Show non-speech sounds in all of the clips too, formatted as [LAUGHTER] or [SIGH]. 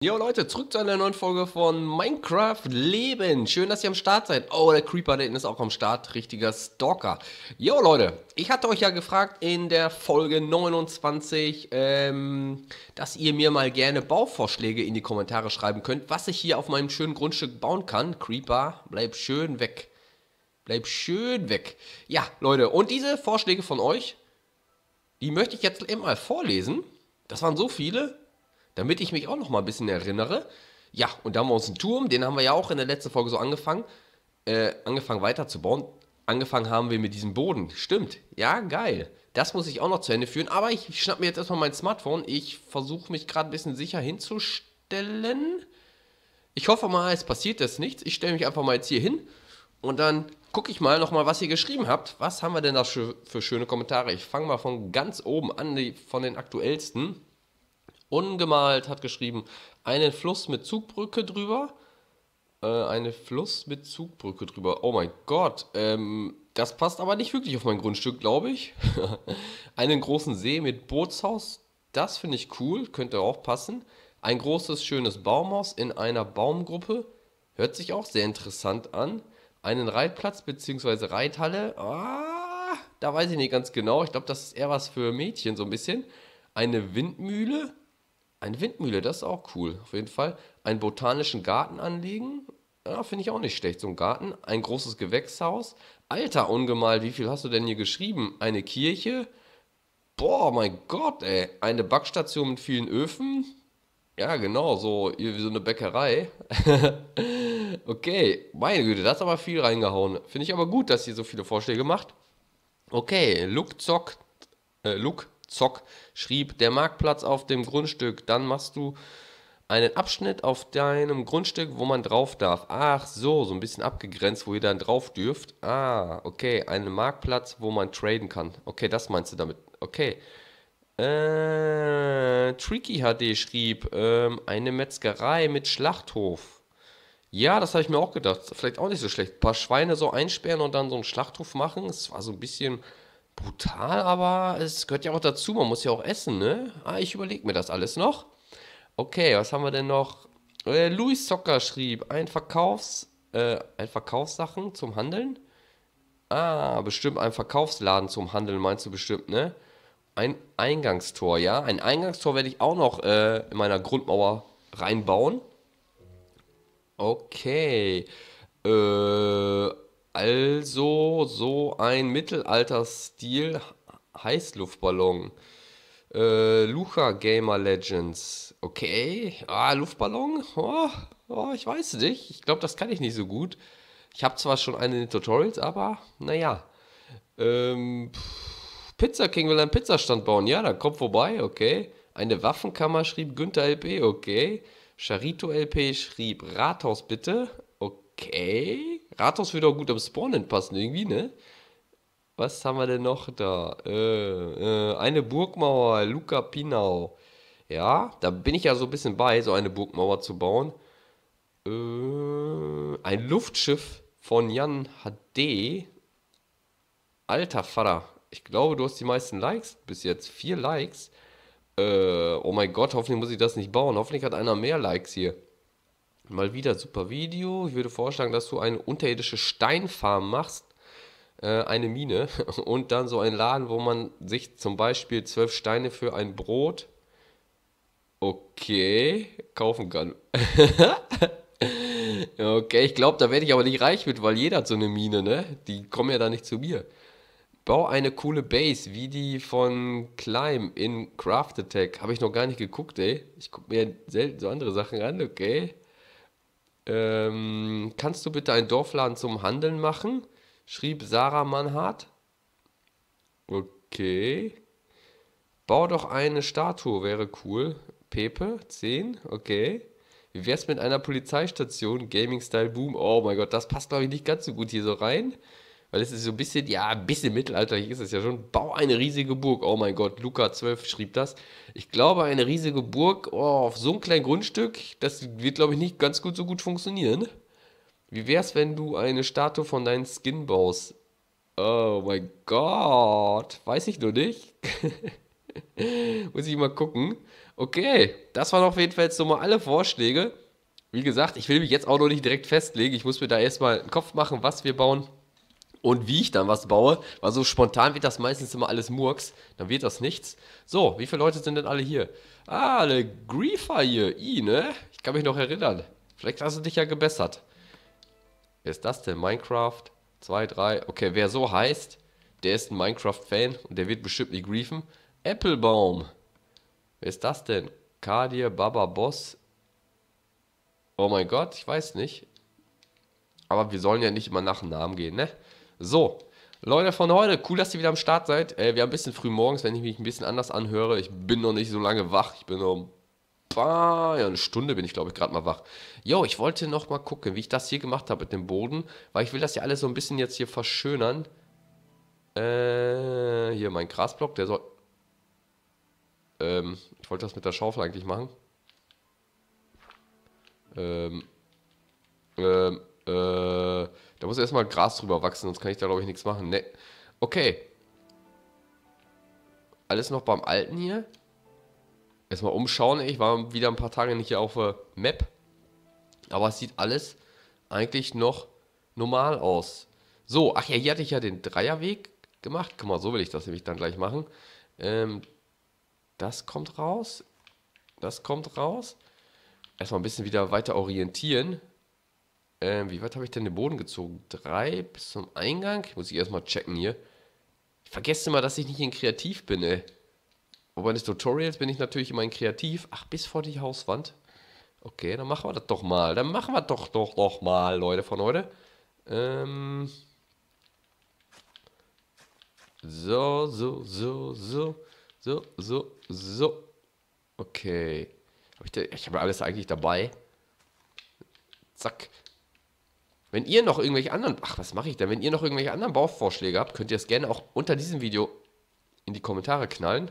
Jo Leute, zurück zu einer neuen Folge von Minecraft Leben. Schön, dass ihr am Start seid. Oh, der Creeper da ist auch am Start. Richtiger Stalker. Jo Leute, ich hatte euch ja gefragt in der Folge 29, ähm, dass ihr mir mal gerne Bauvorschläge in die Kommentare schreiben könnt, was ich hier auf meinem schönen Grundstück bauen kann. Creeper, bleib schön weg. Bleib schön weg. Ja, Leute, und diese Vorschläge von euch, die möchte ich jetzt eben mal vorlesen. Das waren so viele damit ich mich auch noch mal ein bisschen erinnere. Ja, und da haben wir uns einen Turm, den haben wir ja auch in der letzten Folge so angefangen, äh, angefangen weiterzubauen. Angefangen haben wir mit diesem Boden. Stimmt. Ja, geil. Das muss ich auch noch zu Ende führen. Aber ich schnapp mir jetzt erstmal mein Smartphone. Ich versuche mich gerade ein bisschen sicher hinzustellen. Ich hoffe mal, es passiert jetzt nichts. Ich stelle mich einfach mal jetzt hier hin und dann gucke ich mal nochmal, was ihr geschrieben habt. Was haben wir denn da für, schöne Kommentare? Ich fange mal von ganz oben an, die, von den aktuellsten. Ungemalt hat geschrieben, einen Fluss mit Zugbrücke drüber. Äh, eine Fluss mit Zugbrücke drüber. Oh mein Gott, ähm, das passt aber nicht wirklich auf mein Grundstück, glaube ich. [LAUGHS] einen großen See mit Bootshaus, das finde ich cool, könnte auch passen. Ein großes, schönes Baumhaus in einer Baumgruppe, hört sich auch sehr interessant an. Einen Reitplatz bzw. Reithalle, ah, da weiß ich nicht ganz genau. Ich glaube, das ist eher was für Mädchen so ein bisschen. Eine Windmühle, eine Windmühle, das ist auch cool, auf jeden Fall. Einen botanischen Garten anlegen, ja, finde ich auch nicht schlecht, so ein Garten. Ein großes Gewächshaus. Alter, ungemalt, wie viel hast du denn hier geschrieben? Eine Kirche. Boah, mein Gott, ey. Eine Backstation mit vielen Öfen. Ja, genau, so wie so eine Bäckerei. [LAUGHS] okay, meine Güte, das ist aber viel reingehauen. Finde ich aber gut, dass ihr so viele Vorschläge macht. Okay, Look Zock, äh, Look Zock schrieb, der Marktplatz auf dem Grundstück, dann machst du einen Abschnitt auf deinem Grundstück, wo man drauf darf. Ach so, so ein bisschen abgegrenzt, wo ihr dann drauf dürft. Ah, okay, einen Marktplatz, wo man traden kann. Okay, das meinst du damit. Okay. Äh, Tricky HD schrieb, ähm, eine Metzgerei mit Schlachthof. Ja, das habe ich mir auch gedacht. Vielleicht auch nicht so schlecht. Ein paar Schweine so einsperren und dann so einen Schlachthof machen. Es war so ein bisschen brutal, aber es gehört ja auch dazu. Man muss ja auch essen, ne? Ah, ich überlege mir das alles noch. Okay, was haben wir denn noch? Äh, Louis Socker schrieb, ein Verkaufs, äh, ein Verkaufssachen zum Handeln. Ah, bestimmt ein Verkaufsladen zum Handeln, meinst du bestimmt, ne? Ein Eingangstor, ja. Ein Eingangstor werde ich auch noch äh, in meiner Grundmauer reinbauen. Okay. Äh, also so ein Mittelalter-Stil Heißluftballon. Äh, Lucha Gamer Legends. Okay. Ah, Luftballon? Oh, oh, ich weiß nicht. Ich glaube, das kann ich nicht so gut. Ich habe zwar schon eine in den Tutorials, aber naja. Ähm, Pizza King will einen Pizzastand bauen. Ja, dann kommt vorbei, okay. Eine Waffenkammer schrieb Günther LP, okay. Charito LP schrieb Rathaus bitte, okay. Rathaus würde auch gut am Spawnen passen, irgendwie, ne? Was haben wir denn noch da? Äh, äh, eine Burgmauer, Luca Pinau. Ja, da bin ich ja so ein bisschen bei, so eine Burgmauer zu bauen. Äh, ein Luftschiff von Jan HD. Alter Vater. Ich glaube, du hast die meisten Likes bis jetzt. Vier Likes. Äh, oh mein Gott, hoffentlich muss ich das nicht bauen. Hoffentlich hat einer mehr Likes hier. Mal wieder super Video. Ich würde vorschlagen, dass du eine unterirdische Steinfarm machst, äh, eine Mine [LAUGHS] und dann so einen Laden, wo man sich zum Beispiel zwölf Steine für ein Brot, okay, kaufen kann. [LAUGHS] okay, ich glaube, da werde ich aber nicht reich mit, weil jeder hat so eine Mine, ne? Die kommen ja da nicht zu mir. Bau eine coole Base, wie die von Climb in Craft Attack. Habe ich noch gar nicht geguckt, ey. Ich gucke mir selten so andere Sachen an, okay. Ähm, kannst du bitte einen Dorfladen zum Handeln machen? Schrieb Sarah Manhart. Okay. Bau doch eine Statue, wäre cool. Pepe, 10, okay. Wie wär's mit einer Polizeistation? Gaming Style Boom. Oh mein Gott, das passt glaube ich nicht ganz so gut hier so rein. Weil es ist so ein bisschen, ja, ein bisschen mittelalterlich ist es ja schon. Bau eine riesige Burg. Oh mein Gott, Luca 12 schrieb das. Ich glaube, eine riesige Burg oh, auf so einem kleinen Grundstück, das wird, glaube ich, nicht ganz gut so gut funktionieren. Wie wär's, wenn du eine Statue von deinem Skin baust? Oh mein Gott. Weiß ich nur nicht. [LAUGHS] Muss ich mal gucken. Okay, das waren auf jeden Fall jetzt nochmal alle Vorschläge. Wie gesagt, ich will mich jetzt auch noch nicht direkt festlegen. Ich muss mir da erstmal einen Kopf machen, was wir bauen und wie ich dann was baue. Weil so spontan wird das meistens immer alles Murks. Dann wird das nichts. So, wie viele Leute sind denn alle hier? Ah, alle Griefer hier. I, ne? Ich kann mich noch erinnern. Vielleicht hast du dich ja gebessert. Wer ist das denn? Minecraft? 2, 3. Okay, wer so heißt, der ist ein Minecraft-Fan und der wird bestimmt nicht griefen. Applebaum. Wer ist das denn? Kadir, Baba Boss. Oh mein Gott, ich weiß nicht. Aber wir sollen ja nicht immer nach dem Namen gehen, ne? So, Leute von heute, cool, dass ihr wieder am Start seid. Äh, wir haben ein bisschen früh morgens, wenn ich mich ein bisschen anders anhöre. Ich bin noch nicht so lange wach. Ich bin noch ein paar, ja, eine Stunde bin ich, glaube ich, gerade mal wach. Jo, ich wollte noch mal gucken, wie ich das hier gemacht habe mit dem Boden, weil ich will das ja alles so ein bisschen jetzt hier verschönern. Äh, hier mein Grasblock, der soll... Ähm, ich wollte das mit der Schaufel eigentlich machen. Ähm, ähm, äh, da muss erstmal Gras drüber wachsen, sonst kann ich da glaube ich nichts machen. Ne. Okay. Alles noch beim Alten hier. Erstmal umschauen. Ich war wieder ein paar Tage nicht hier auf der Map. Aber es sieht alles eigentlich noch normal aus. So, ach ja, hier hatte ich ja den Dreierweg gemacht. Guck mal, so will ich das nämlich dann gleich machen. Ähm, das kommt raus. Das kommt raus. Erstmal ein bisschen wieder weiter orientieren. Ähm, wie weit habe ich denn den Boden gezogen? Drei bis zum Eingang? Muss ich erstmal checken hier. Ich vergesse immer, dass ich nicht in Kreativ bin, ey. Wobei des Tutorials bin ich natürlich immer in Kreativ. Ach, bis vor die Hauswand. Okay, dann machen wir das doch mal. Dann machen wir doch doch doch mal, Leute von heute. Ähm. So, so, so, so, so, so, so. Okay. Hab ich ich habe alles eigentlich dabei. Zack. Wenn ihr noch irgendwelche anderen, ach, was mache ich denn? Wenn ihr noch irgendwelche anderen Bauvorschläge habt, könnt ihr es gerne auch unter diesem Video in die Kommentare knallen.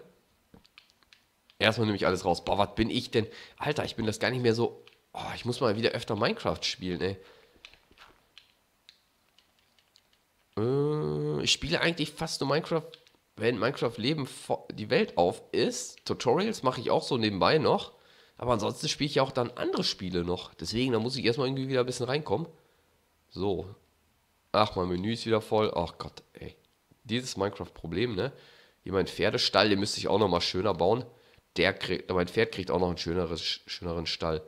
Erstmal nehme ich alles raus. Boah, was bin ich denn? Alter, ich bin das gar nicht mehr so. Oh, ich muss mal wieder öfter Minecraft spielen, ey. Äh, ich spiele eigentlich fast nur Minecraft, wenn Minecraft Leben die Welt auf ist. Tutorials mache ich auch so nebenbei noch. Aber ansonsten spiele ich ja auch dann andere Spiele noch. Deswegen, da muss ich erstmal irgendwie wieder ein bisschen reinkommen. So. Ach, mein Menü ist wieder voll. Ach Gott, ey. Dieses Minecraft-Problem, ne? Hier mein Pferdestall, den müsste ich auch nochmal schöner bauen. Der kriegt, mein Pferd kriegt auch noch einen schöneres, schöneren Stall.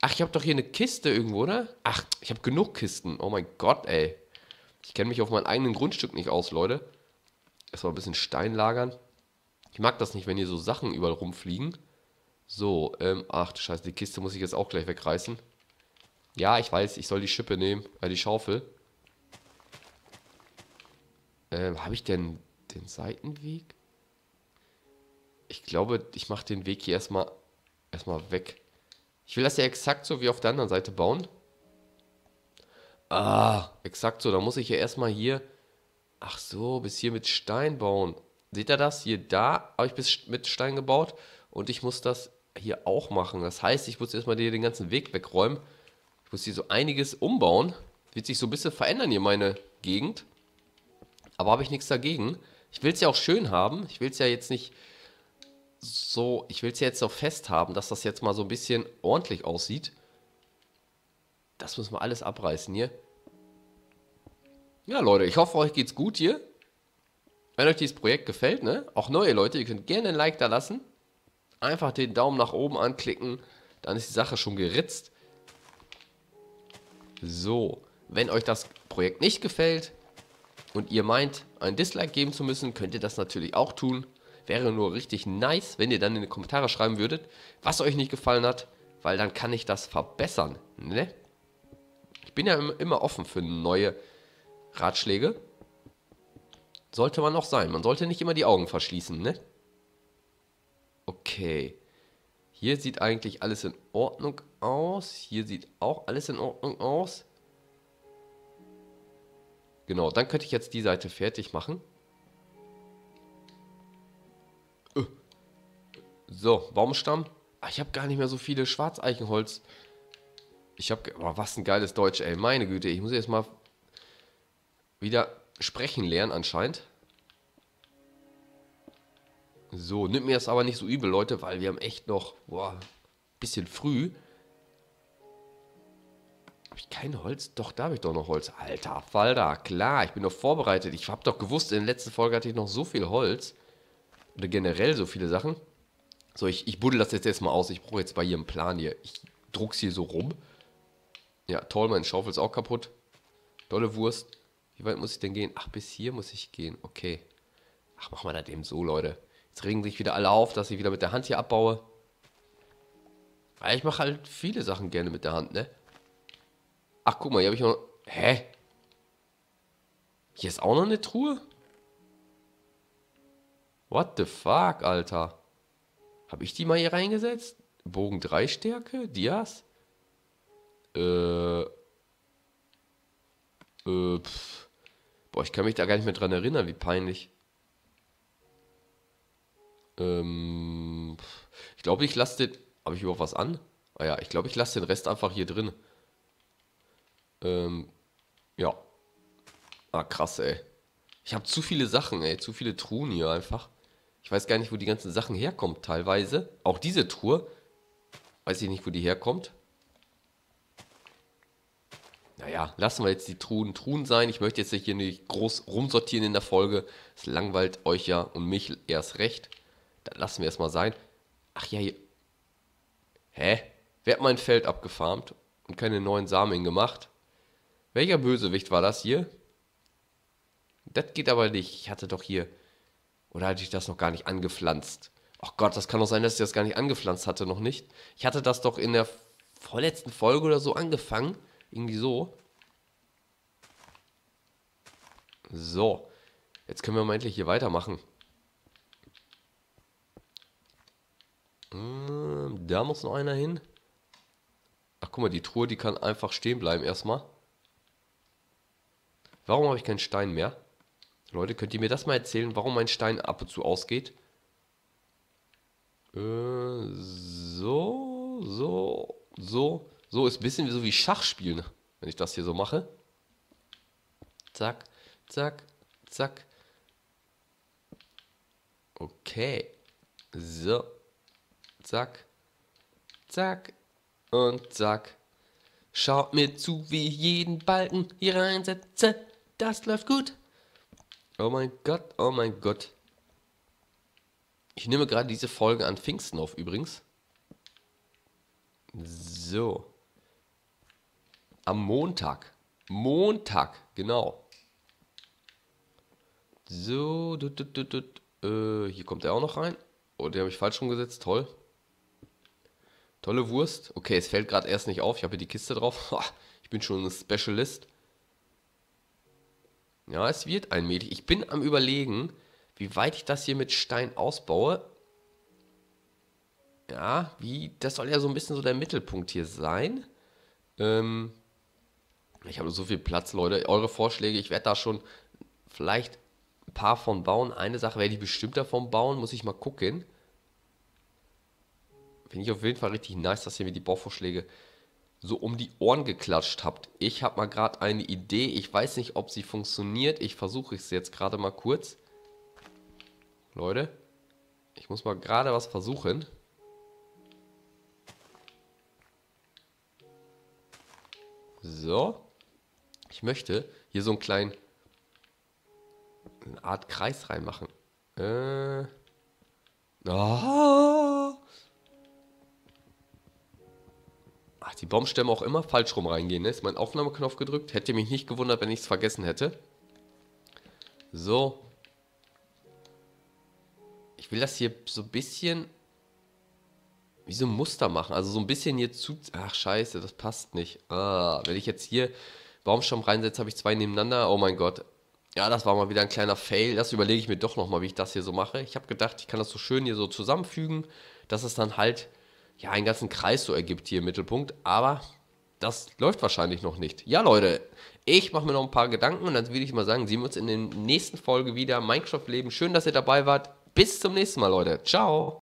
Ach, ich habe doch hier eine Kiste irgendwo, oder? Ach, ich habe genug Kisten. Oh mein Gott, ey. Ich kenne mich auf meinem eigenen Grundstück nicht aus, Leute. Erstmal ein bisschen Stein lagern. Ich mag das nicht, wenn hier so Sachen überall rumfliegen. So, ähm, ach du Scheiße, die Kiste muss ich jetzt auch gleich wegreißen. Ja, ich weiß, ich soll die Schippe nehmen, äh, die Schaufel. Ähm, habe ich denn den Seitenweg? Ich glaube, ich mache den Weg hier erstmal erstmal weg. Ich will das ja exakt so wie auf der anderen Seite bauen. Ah, exakt so. Da muss ich ja erstmal hier... Ach so, bis hier mit Stein bauen. Seht ihr das? Hier, da habe ich bis mit Stein gebaut. Und ich muss das hier auch machen. Das heißt, ich muss erstmal den ganzen Weg wegräumen. Ich muss hier so einiges umbauen. Wird sich so ein bisschen verändern hier meine Gegend. Aber habe ich nichts dagegen. Ich will es ja auch schön haben. Ich will es ja jetzt nicht so, ich will es ja jetzt so fest haben, dass das jetzt mal so ein bisschen ordentlich aussieht. Das müssen wir alles abreißen hier. Ja, Leute, ich hoffe, euch geht's gut hier. Wenn euch dieses Projekt gefällt, ne? Auch neue Leute, ihr könnt gerne ein Like da lassen. Einfach den Daumen nach oben anklicken. Dann ist die Sache schon geritzt. So, wenn euch das Projekt nicht gefällt und ihr meint, ein Dislike geben zu müssen, könnt ihr das natürlich auch tun. Wäre nur richtig nice, wenn ihr dann in die Kommentare schreiben würdet, was euch nicht gefallen hat, weil dann kann ich das verbessern. Ne? Ich bin ja immer offen für neue Ratschläge. Sollte man auch sein. Man sollte nicht immer die Augen verschließen, ne? Okay. Hier sieht eigentlich alles in Ordnung aus. Hier sieht auch alles in Ordnung aus. Genau, dann könnte ich jetzt die Seite fertig machen. Äh. So, Baumstamm. Ach, ich habe gar nicht mehr so viele Schwarzeichenholz. Ich habe... Oh, was ein geiles Deutsch, ey. Meine Güte, ich muss jetzt mal wieder sprechen lernen anscheinend. So, nimmt mir das aber nicht so übel, Leute, weil wir haben echt noch, boah, bisschen früh. Habe ich kein Holz? Doch, da habe ich doch noch Holz. Alter Falter, klar, ich bin doch vorbereitet. Ich habe doch gewusst, in der letzten Folge hatte ich noch so viel Holz. Oder generell so viele Sachen. So, ich, ich buddel das jetzt erstmal aus. Ich brauche jetzt bei einen Plan hier. Ich druck's hier so rum. Ja, toll, mein Schaufel ist auch kaputt. Dolle Wurst. Wie weit muss ich denn gehen? Ach, bis hier muss ich gehen. Okay. Ach, machen wir das eben so, Leute. Jetzt regen sich wieder alle auf, dass ich wieder mit der Hand hier abbaue. Aber ich mache halt viele Sachen gerne mit der Hand, ne? Ach, guck mal, hier habe ich noch... Hä? Hier ist auch noch eine Truhe? What the fuck, Alter? Habe ich die mal hier reingesetzt? Bogen 3 Stärke? Dias? Äh... Äh, pff. Boah, ich kann mich da gar nicht mehr dran erinnern, wie peinlich. Ähm, ich glaube, ich lasse den... Habe ich überhaupt was an? Ah ja, ich glaube, ich lasse den Rest einfach hier drin. Ähm, ja. Ah, krass, ey. Ich habe zu viele Sachen, ey. Zu viele Truhen hier einfach. Ich weiß gar nicht, wo die ganzen Sachen herkommen, teilweise. Auch diese Truhe. Weiß ich nicht, wo die herkommt. Naja, lassen wir jetzt die Truhen Truhen sein. Ich möchte jetzt hier nicht groß rumsortieren in der Folge. Es langweilt euch ja und mich erst recht. Dann lassen wir es mal sein. Ach ja, hier. Hä? Wer hat mein Feld abgefarmt und keine neuen Samen gemacht? Welcher Bösewicht war das hier? Das geht aber nicht. Ich hatte doch hier... Oder hatte ich das noch gar nicht angepflanzt? Ach Gott, das kann doch sein, dass ich das gar nicht angepflanzt hatte, noch nicht. Ich hatte das doch in der vorletzten Folge oder so angefangen. Irgendwie so. So. Jetzt können wir mal endlich hier weitermachen. Da muss noch einer hin. Ach, guck mal, die Truhe, die kann einfach stehen bleiben erstmal. Warum habe ich keinen Stein mehr? Leute, könnt ihr mir das mal erzählen, warum mein Stein ab und zu ausgeht? Äh, so, so, so. So ist ein bisschen so wie Schach spielen, wenn ich das hier so mache. Zack, zack, zack. Okay. So. Zack. Zack. Und zack. Schaut mir zu, wie ich jeden Balken hier reinsetze. Das läuft gut. Oh mein Gott, oh mein Gott. Ich nehme gerade diese Folge an Pfingsten auf übrigens. So. Am Montag. Montag, genau. So, du, du, du, äh, hier kommt er auch noch rein. Oh, den habe ich falsch rumgesetzt, toll. Tolle Wurst. Okay, es fällt gerade erst nicht auf. Ich habe hier die Kiste drauf. [LAUGHS] Ich bin schon ein Specialist. Ja, es wird allmählich. Ich bin am überlegen, wie weit ich das hier mit Stein ausbaue. Ja, wie, das soll ja so ein bisschen so der Mittelpunkt hier sein. Ähm, ich habe so viel Platz, Leute. Eure Vorschläge, ich werde da schon vielleicht ein paar von bauen. Eine Sache werde ich bestimmt davon bauen, muss ich mal gucken. Finde ich auf jeden Fall richtig nice, dass ihr mir die Bauvorschläge so um die Ohren geklatscht habt. Ich habe mal gerade eine Idee. Ich weiß nicht, ob sie funktioniert. Ich versuche es jetzt gerade mal kurz. Leute, ich muss mal gerade was versuchen. So. Ich möchte hier so einen kleinen eine Art Kreis reinmachen. Äh. Oh. Die Baumstämme auch immer falsch rum reingehen, ne? Ist mein Aufnahmeknopf gedrückt? Hätte mich nicht gewundert, wenn ich es vergessen hätte. So. Ich will das hier so ein bisschen wie so ein Muster machen. Also so ein bisschen hier zu... Ach, scheiße, das passt nicht. Ah, wenn ich jetzt hier Baumstamm reinsetze, habe ich zwei nebeneinander. Oh mein Gott. Ja, das war mal wieder ein kleiner Fail. Das überlege ich mir doch nochmal, wie ich das hier so mache. Ich habe gedacht, ich kann das so schön hier so zusammenfügen, dass es dann halt ja einen ganzen Kreis so ergibt hier im Mittelpunkt. Aber das läuft wahrscheinlich noch nicht. Ja, Leute, ich mache mir noch ein paar Gedanken und dann würde ich mal sagen, sehen wir uns in der nächsten Folge wieder. Minecraft Leben. Schön, dass ihr dabei wart. Bis zum nächsten Mal, Leute. Ciao.